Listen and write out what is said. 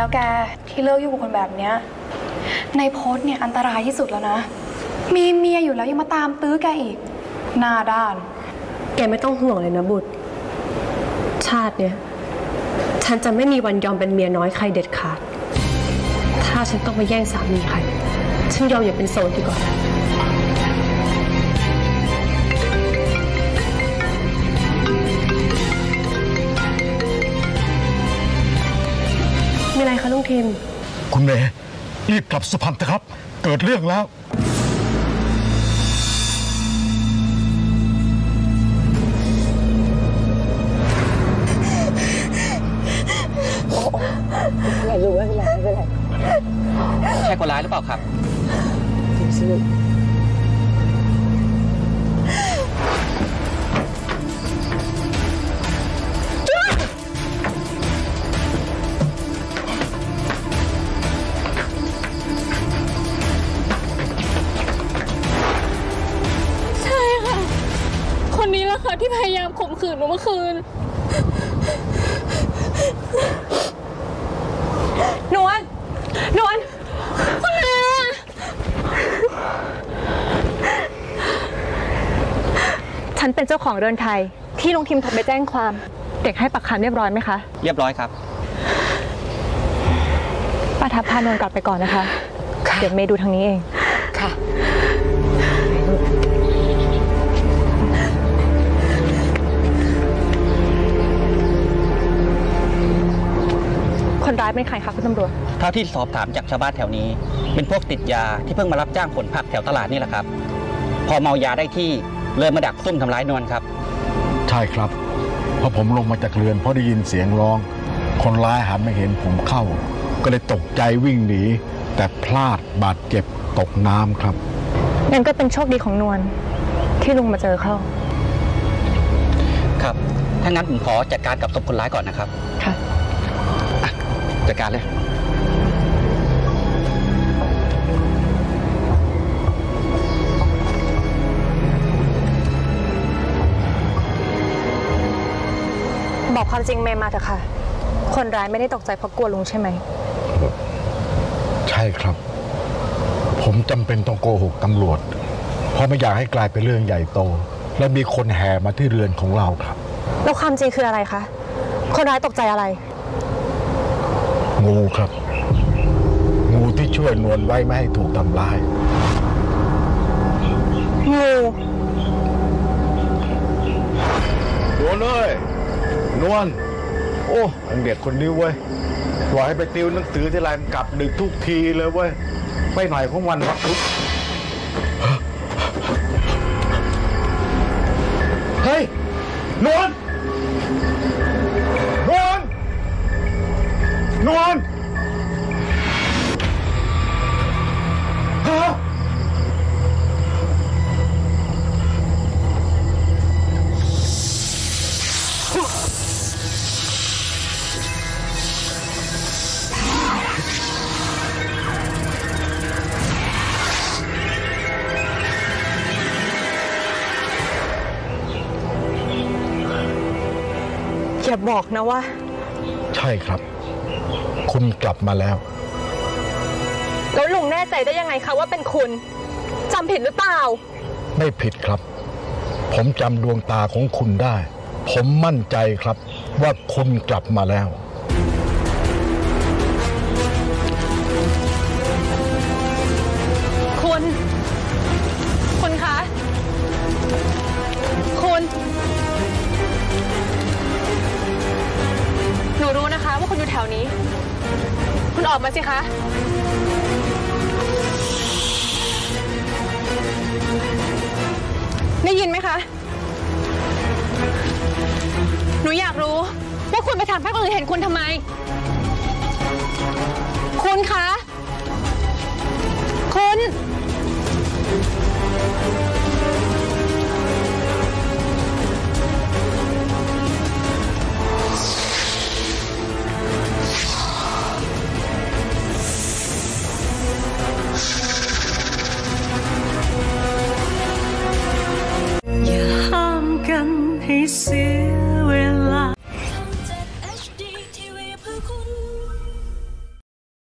แล้วแกที่เลิกอยู่งกับคนแบบเนี้ยในโพสต์เนี่ยอันตรายที่สุดแล้วนะ มีเมียอยู่แล้วยังมาตามตื้อแกอีก หน้าด้าน แกไม่ต้องห่วงเลยนะบุตร ชาติเนี่ย ฉันจะไม่มีวันยอมเป็นเมียน้อยใครเด็ดขาด ถ้าฉันต้องไปแย่งสามีใคร ฉันยอมอย่าเป็นโสดดีกว่า มีอะไรคะลุงทิมคุณเมย์รีบกลับสุพรรณเถอะครับ เกิดเรื่องแล้วใช่คนร้ายหรือเปล่าครับใายามข่มขืนหนูเมื่อคืน นวล นวลคุณแม่ฉันเป็นเจ้าของเรือนไทย ที่ลุงทิมโทรไปแจ้งความ เด็กให้ปักคำเรียบร้อยไหมคะ เรียบร้อยครับป้าทับพานนท์กลับไปก่อนนะคะ เดี๋ยวเมย์ดูทางนี้เอง ค่ะ ร้ายเป็นใครคะคุณตำรวจ เท่าที่สอบถามจากชาวบ้านแถวนี้ เป็นพวกติดยาที่เพิ่งมารับจ้างขนผักแถวตลาดนี่แหละครับ พอเมายาได้ที่เลยมาดักซุ่มทำร้ายนวลครับ ใช่ครับพอผมลงมาจากเรือนเพราะได้ยินเสียงร้อง คนร้ายหันมาเห็นผมเข้า ก็เลยตกใจวิ่งหนี แต่พลาดบาดเจ็บตกน้ำครับงั้นก็เป็นโชคดีของนวลที่ลุงมาเจอเข้า ครับ ถ้างั้นผมขอจัดการกับศพคนร้ายก่อนนะครับ ค่ะ จัดการเลยบอกความจริงเมย์มาเถอะค่ะ คนร้ายไม่ได้ตกใจเพราะกลัวลุงใช่ไหม ใช่ครับ ผมจำเป็นต้องโกหกตำรวจ เพราะไม่อยากให้กลายเป็นเรื่องใหญ่โต และมีคนแห่มาที่เรือนของเราครับ แล้วความจริงคืออะไรคะ คนร้ายตกใจอะไร งูครับ งูที่ช่วยนวลไว้ไม่ให้ถูกทำร้าย งูนวลเอ้ยนวลโอ้ไอ้เด็กคนนี้เว้ยปล่อยให้ไปติวหนังสือที่ไรมันกลับดึกทุกทีเลยเว้ยไปหน่อยของวันวะอุ๊ยเฮ้ยนวล อย่าบอกนะว่า ใช่ครับ คุณกลับมาแล้ว แล้วลุงแน่ใจได้ยังไงคะว่าเป็นคุณจำผิดหรือเปล่า ไม่ผิดครับ ผมจำดวงตาของคุณได้ ผมมั่นใจครับว่าคุณกลับมาแล้ว นี้ คุณออกมาสิคะ ได้ยินไหมคะ หนูอยากรู้ ว่าคุณไปถามพรรคอื่นเห็นคุณทำไม คุณคะ